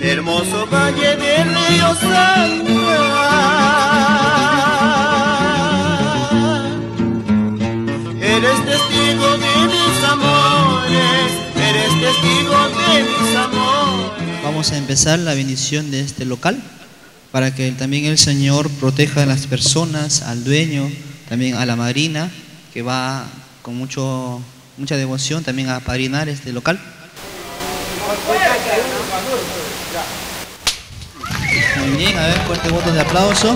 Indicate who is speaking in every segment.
Speaker 1: Hermoso valle del río Santa. Eres testigo de mis amores, eres testigo de mis amores.
Speaker 2: Vamos a empezar la bendición de este local para que también el Señor proteja a las personas, al dueño, también a la madrina que va con mucho, mucha devoción también a padrinar este local. Muy bien, a ver, fuerte votos de aplauso.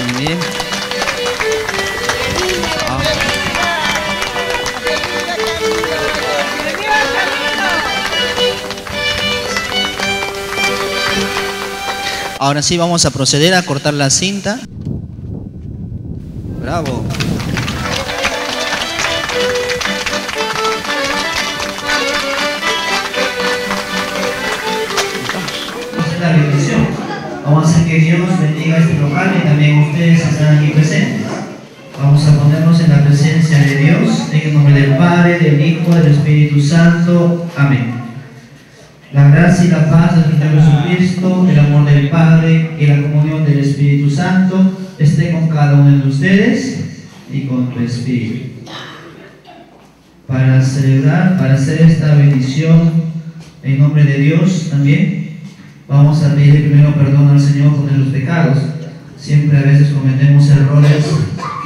Speaker 2: Muy bien. Ahora sí vamos a proceder a cortar la cinta. Bravo. Vamos a hacer que Dios bendiga este local y también ustedes están aquí presentes. Vamos a ponernos en la presencia de Dios, en el nombre del Padre, del Hijo, del Espíritu Santo. Amén. La gracia y la paz del Señor Jesucristo, el amor del Padre y la comunión del Espíritu Santo esté con cada uno de ustedes y con tu Espíritu. Para celebrar, para hacer esta bendición en nombre de Dios también, vamos a pedir primero perdón al Señor por nuestros pecados. Siempre a veces cometemos errores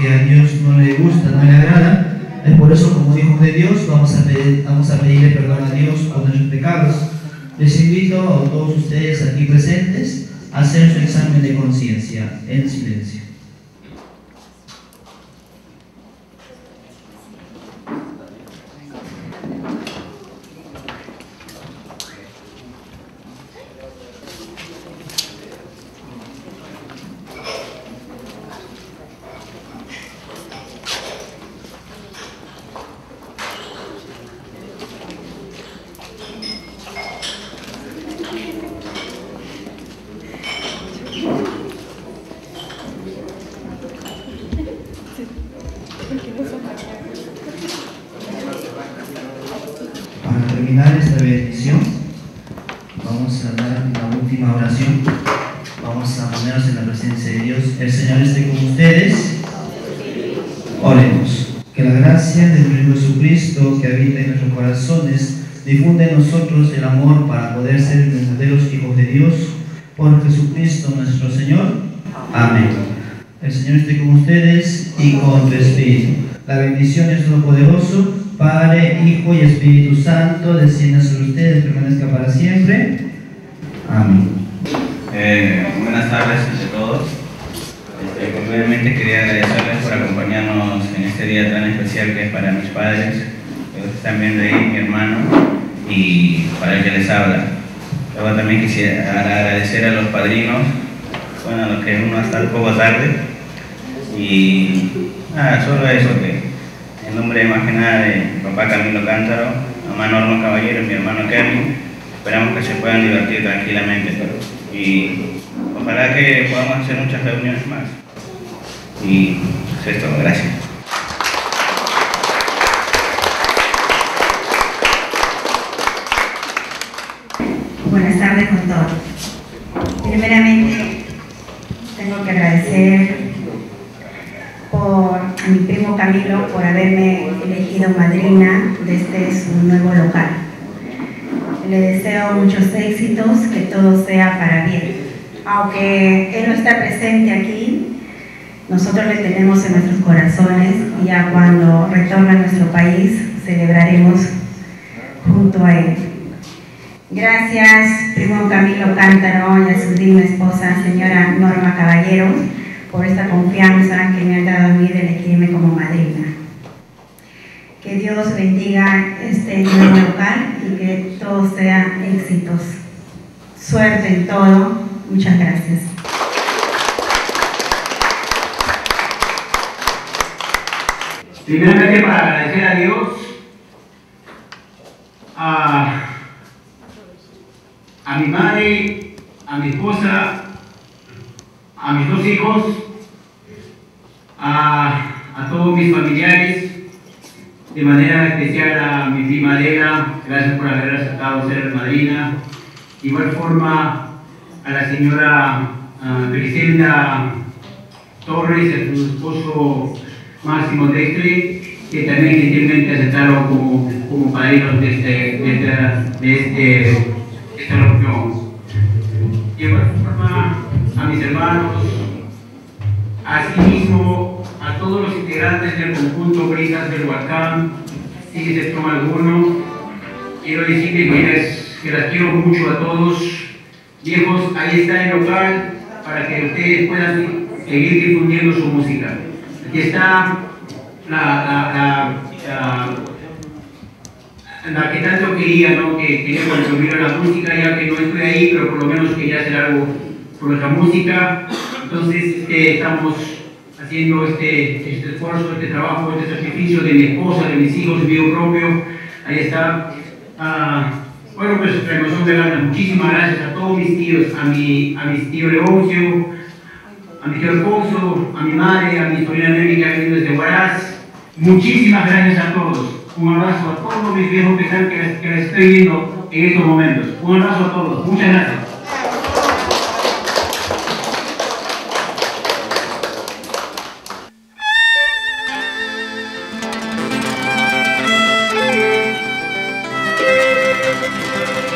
Speaker 2: que a Dios no le gusta, no le agrada. Es por eso, como hijos de Dios, vamos a, pedir, vamos a pedirle perdón a Dios por nuestros pecados. Les invito a todos ustedes aquí presentes a hacer su examen de conciencia en silencio. Para terminar esta bendición, vamos a dar la última oración. Vamos a ponernos en la presencia de Dios. El Señor esté con ustedes. Oremos. Que la gracia de nuestro Jesucristo que habita en nuestros corazones difunde en nosotros el amor para poder ser verdaderos hijos de Dios por Jesucristo nuestro Señor. Amén. El Señor esté con ustedes y con tu espíritu. La bendición es poderoso, Padre, Hijo y Espíritu Santo, descienda sobre ustedes, permanezca para siempre. Amén.
Speaker 3: Eh, buenas tardes a todos. Este, primeramente quería agradecerles por acompañarnos en este día tan especial que es para mis padres, que están viendo ahí, mi hermano, y para el que les habla. Luego también quisiera agradecer a los padrinos, bueno, a los que uno hasta un poco tarde, y nada, solo eso, que en nombre más que nada de papá Camilo Cántaro, mamá Norma Caballero y mi hermano Kevin, esperamos que se puedan divertir tranquilamente. Y ojalá que podamos hacer muchas reuniones más. Y es todo, gracias.
Speaker 4: Buenas tardes con todos. Primeramente, tengo que agradecer a mi primo Camilo por haberme elegido madrina de este su nuevo local. Le deseo muchos éxitos, que todo sea para bien. Aunque él no está presente aquí, nosotros le tenemos en nuestros corazones y ya cuando retorne a nuestro país celebraremos junto a él. Gracias, primo Camilo Cántaro y a su digna esposa, señora Norma Caballero, por esta confianza que me han dado a mí de elegirme como madrina. Que Dios bendiga este nuevo local y que todo sea éxitos. Suerte en todo. Muchas gracias.
Speaker 5: Primeramente para agradecer a Dios, a a mi madre, a mi esposa, a mis dos hijos, a, a todos mis familiares, de manera especial a mi prima Adela, gracias por haber aceptado ser madrina. De igual forma a la señora Griselda Torres, a su esposo Máximo Dextre, que también gentilmente aceptaron como, como padrinos de, este, de, de este, esta reunión. De igual forma a mis hermanos, asimismo a todos los integrantes del conjunto Brisas del Huacán, si se toma alguno, quiero decirles que, les, que las quiero mucho a todos. Viejos, ahí está el local para que ustedes puedan seguir difundiendo su música. Aquí está la, la, la, la que tanto quería, ¿no? que quería a la música, ya que no estoy ahí, pero por lo menos quería hacer algo por nuestra música. Entonces este, estamos haciendo este, este esfuerzo, este trabajo, este sacrificio de mi esposa, de mis hijos, mi propio. Ahí está. Uh, bueno, pues emoción de ganas. Muchísimas gracias a todos mis tíos, a mi, a mis tíos Leoncio, a mi tío Alfonso, a mi madre, a mi sobrina Nelly que ha venido desde Huaraz. Muchísimas gracias a todos. Un abrazo a todos mis viejos que, están, que, que les viendo en estos momentos. Un abrazo a todos. Muchas gracias.
Speaker 1: Música